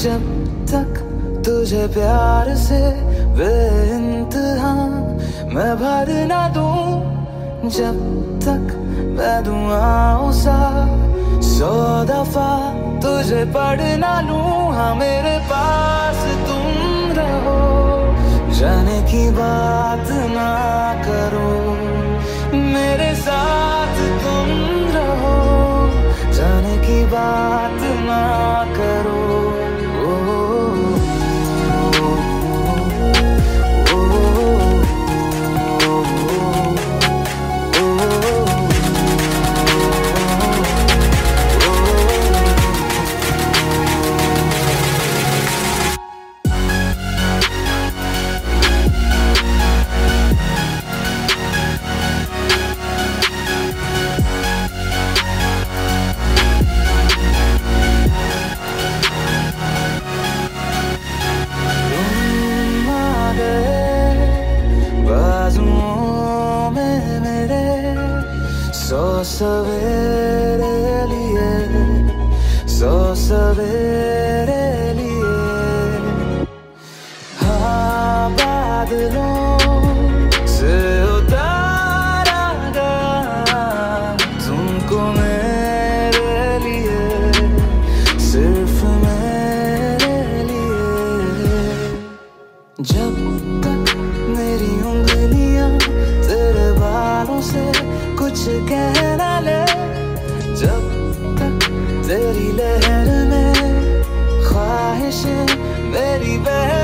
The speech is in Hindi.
जब तक तुझे प्यार से बेइंतहा मैं भर ना दूँ, जब तक मैं दुआओं सा सौ दफ़ा तुझे पढ़ ना लूँ हाँ मेरे पास तुम रहो। जाने की बात सौ सवेरे लिए सौ सवेरे तेरी लहर में ख्वाहिश मेरी बहन